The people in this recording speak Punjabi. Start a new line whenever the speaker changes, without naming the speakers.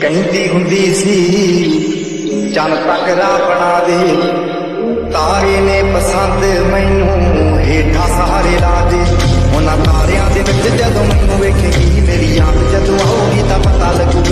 ਕਹਿੰਦੀ ਹੁੰਦੀ ਸੀ। ਚੰਨ ਤੱਕ ਰਾਹ ਬਣਾ ਦੇ। ਤਾਰੇ ਨੇ ਪਸੰਦ ਮੈਨੂੰ ਹੇਠਾਂ ਸਾਰੇ ਲਾ ਦੇ। ਉਹਨਾਂ ਤਾਰਿਆਂ ਦੇ ਵਿੱਚ ਜਦੋਂ ਮੈਨੂੰ ਵੇਖੇ